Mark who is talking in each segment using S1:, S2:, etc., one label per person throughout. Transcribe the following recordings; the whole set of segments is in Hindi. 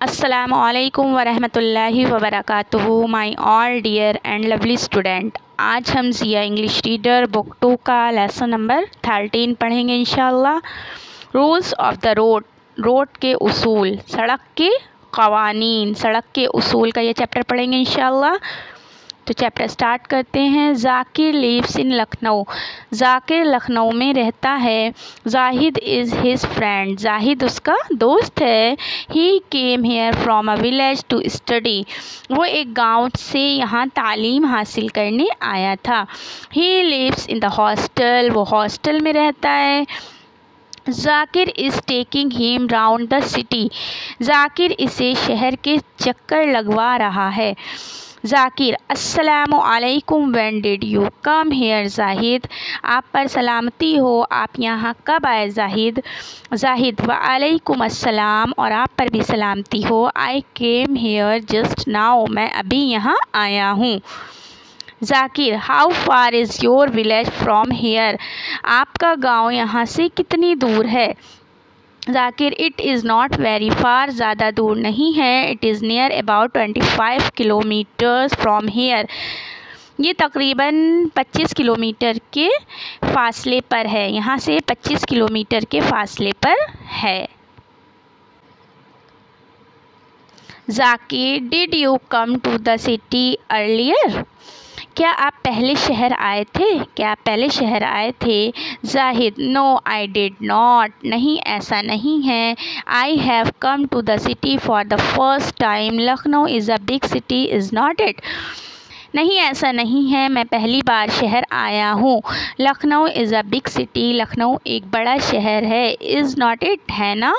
S1: असलकम वरहमतुल्लाहि वबरकातुहू my all dear and lovely student आज हम Zia English reader book two का लेसन नंबर थर्टीन पढ़ेंगे इंशाल्लाह। Rules of the road road के उसूल, सड़क के कवानीन, सड़क के उसूल का ये चैप्टर पढ़ेंगे इंशाल्लाह। तो चैप्टर स्टार्ट करते हैं, जाकिर लिव्स इन लखनऊ। जाकिर लखनऊ में रहता है। Zahid is his friend Zahid उसका दोस्त है। He came here from a village to study वो एक गाँव से यहाँ तालीम हासिल करने आया था। He lives in the hostel वो हॉस्टल में रहता है। Zakir is taking him round the city Zakir इसे शहर के चक्कर लगवा रहा है। जाकिर, अस्सलाम वालेकुम when did you come here Zahid आप पर सलामती हो, आप यहाँ कब आए जाहिद जाहिद वालेकुम अस्सलाम, और आप पर भी सलामती हो। I came here just now मैं अभी यहाँ आया हूँ। Zakir how far is your village from here आपका गाँव यहाँ से कितनी दूर है? Zakir it is not very far ज़्यादा दूर नहीं है। It is near about twenty five kilometres from here ये तकरीबन 25 किलोमीटर के फासले पर है। यहाँ से 25 किलोमीटर के फासले पर है। Zakir did you come to the city earlier क्या आप पहले शहर आए थे? क्या आप पहले शहर आए थे? Zahid no I did not नहीं, ऐसा नहीं है। I have come to the city for the first time Lucknow is a big city is not it नहीं, ऐसा नहीं है। मैं पहली बार शहर आया हूँ। Lucknow is a big city Lucknow एक बड़ा शहर है। इज़ नॉट इट है ना?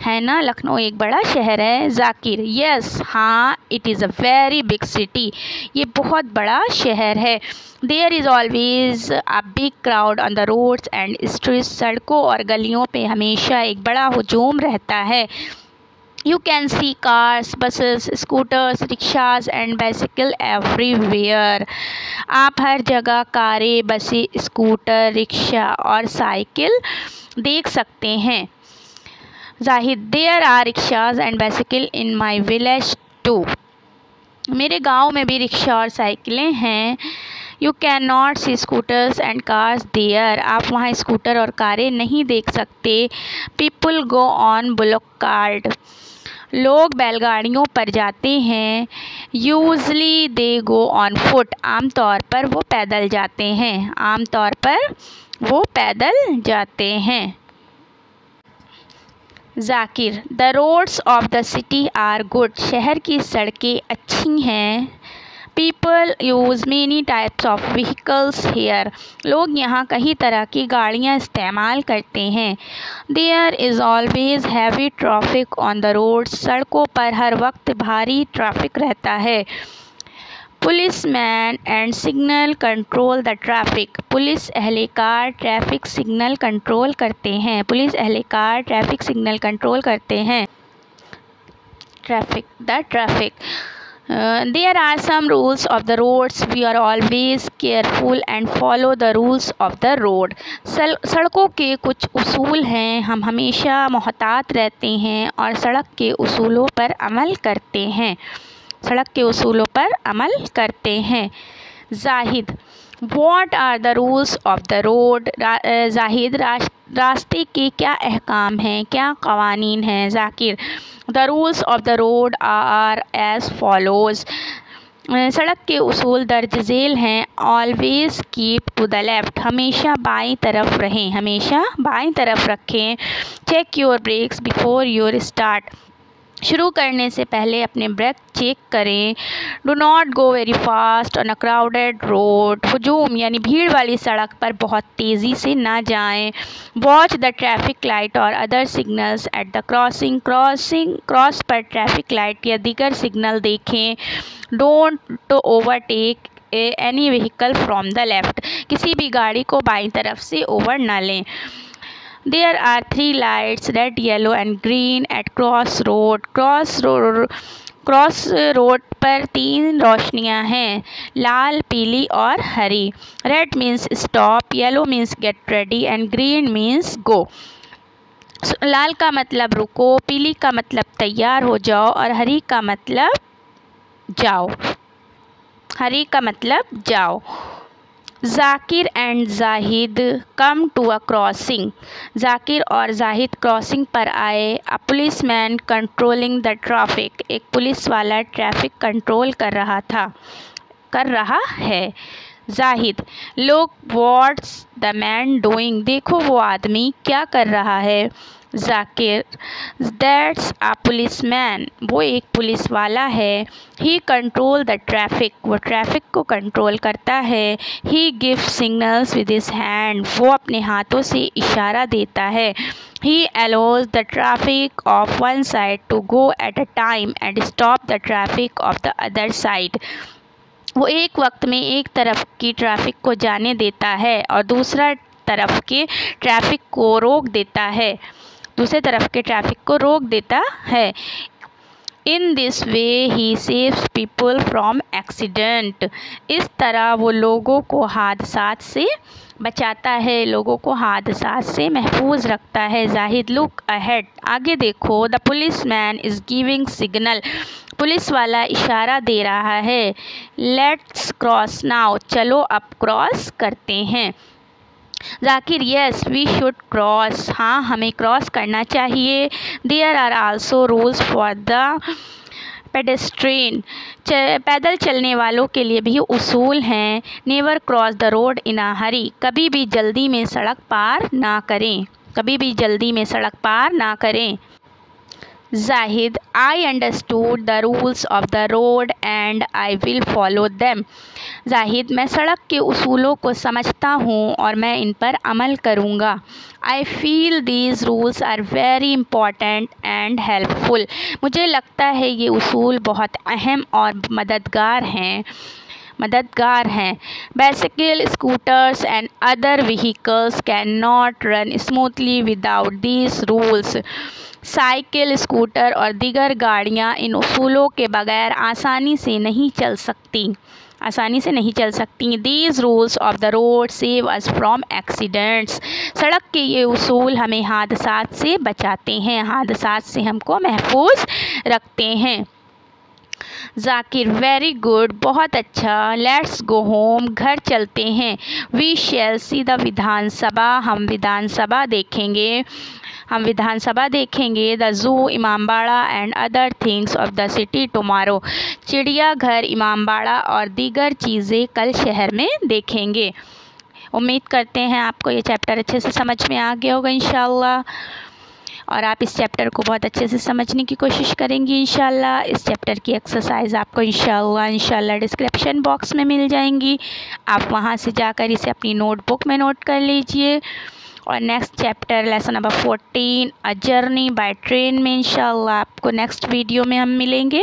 S1: है ना? लखनऊ एक बड़ा शहर है, जाकिर। यस हाँ it is a very big city ये बहुत बड़ा शहर है। There is always a big crowd on the roads and streets सड़कों और गलियों पे हमेशा एक बड़ा हजूम रहता है। You can see cars buses scooters rickshaws and bicycle everywhere आप हर जगह कारें, बसें स्कूटर रिक्शा और साइकिल देख सकते हैं। Zahid there are rickshaws and bicycle in my village too मेरे गाँव में भी रिक्शा और साइकिलें हैं। You can not see scooters and cars there आप वहाँ स्कूटर और कारें नहीं देख सकते। People go on bullock cart लोग बैलगाड़ियों पर जाते हैं। Usually they go on foot आम तौर पर वो पैदल जाते हैं। आम तौर पर वो पैदल जाते हैं। Zakir the roads of the city are good शहर की सड़कें अच्छी हैं. People use many types of vehicles here लोग यहाँ कई तरह की गाड़ियाँ इस्तेमाल करते हैं. There is always heavy traffic on the road सड़कों पर हर वक्त भारी ट्रैफ़िक रहता है. Policeman and signal control the traffic. Police एहलकार traffic signal control करते हैं। पुलिस एहलकार ट्रैफ़िक सिग्नल कंट्रोल करते हैं। Traffic, the traffic. There are some rules of the roads we are always careful and follow the rules of the road सड़कों के कुछ उसूल हैं। हम हमेशा मोहतात रहते हैं और सड़क के उसूलों पर अमल करते हैं। सड़क के उसूलों पर अमल करते हैं। Zahid what are the rules of the road Zahid रास्ते के क्या अहकाम हैं? क्या कवानीन हैं? Zakir the rules of the road are as follows सड़क के उसूल दर्ज झेल हैं। Always keep to the left हमेशा बाईं तरफ़ रहें। हमेशा बाईं तरफ़ रखें। Check your brakes before your start शुरू करने से पहले अपने ब्रेक चेक करें। Do not go very fast on a crowded road हजूम, यानी भीड़ वाली सड़क पर बहुत तेज़ी से ना जाएँ। वॉच द ट्रैफ़िक लाइट और other signals at the crossing crossing cross पर ट्रैफ़िक लाइट या दीगर सिग्नल देखें। Don't to overtake any vehicle from the left किसी भी गाड़ी को बाई तरफ़ से ओवर ना लें। There are three lights, red, yellow and green, at cross road cross road cross road पर तीन रोशनियाँ हैं, लाल, पीली और हरी। Red means stop yellow means get ready and green means go लाल का मतलब रुको, पीली का मतलब तैयार हो जाओ और हरी का मतलब जाओ। हरी का मतलब जाओ। Zakir and Zahid come to a crossing. Zakir और जाहिद क्रॉसिंग पर आए। A policeman controlling the traffic. एक पुलिस वाला ट्रैफ़िक कंट्रोल कर रहा था। कर रहा है। जाहिद लोग वॉट्स द मैन डूइंग देखो वो आदमी क्या कर रहा है? Zakir. That's a policeman वो एक पुलिस वाला है। ही कंट्रोल द ट्रैफ़िक वो ट्रैफ़िक को कंट्रोल करता है। He give signals with his hand वो अपने हाथों से इशारा देता है। He allows the traffic of one side to go at a time and stop the traffic of the other side वो एक वक्त में एक तरफ़ की ट्रैफ़िक को जाने देता है और दूसरा तरफ़ के ट्रैफ़िक को रोक देता है। दूसरे तरफ़ के ट्रैफ़िक को रोक देता है। In this way he saves people from accident इस तरह वो लोगों को हादसा से बचाता है, लोगों को हादसा से महफूज रखता है। जाहिद लुक अहेड आगे देखो the policeman is giving signal police वाला इशारा दे रहा है लेट्स क्रॉस नाउ चलो, अब क्रॉस करते हैं. Zakir yes we should cross हाँ हमें क्रॉस करना चाहिए. There are also rules for the pedestrian पैदल चलने वालों के लिए भी उसूल हैं. Never cross the road in a hurry कभी भी जल्दी में सड़क पार ना करें. कभी भी जल्दी में सड़क पार ना करें. Zahid I understood the rules of the road and I will follow them Zahid मैं सड़क के उसूलों को समझता हूँ और मैं इन पर अमल करूँगा। I feel these rules are very important and helpful मुझे लगता है ये उसूल बहुत अहम और मददगार हैं। मददगार हैं। Bicycle scooters and other vehicles can not run smoothly without these rules cycle, scooter और दीगर गाड़ियाँ इन उसूलों के बगैर आसानी से नहीं चल सकती। आसानी से नहीं चल सकती। These rules of the road save us from accidents सड़क के ये उसूल हमें हादसा से बचाते हैं। हादसा से हमको महफूज रखते हैं। जाकिर वेरी गुड बहुत अच्छा। लेट्स गो होम घर चलते हैं। We shall see the Vidhan Sabha, हम विधानसभा देखेंगे। हम विधानसभा देखेंगे the zoo, Imambara and other things of the city tomorrow चिड़ियाघर, इमामबाड़ा और दीगर चीज़ें कल शहर में देखेंगे। उम्मीद करते हैं आपको ये चैप्टर अच्छे से समझ में आ गया होगा इन और आप इस चैप्टर को बहुत अच्छे से समझने की कोशिश करेंगी इन इस चैप्टर की एक्सरसाइज आपको इन इंशाल्लाह डिस्क्रिप्शन बॉक्स में मिल जाएँगी। आप वहाँ से जाकर इसे अपनी नोटबुक में नोट कर लीजिए। और next chapter lesson number fourteen a journey by train में इंशाल्लाह आपको नेक्स्ट वीडियो में हम मिलेंगे।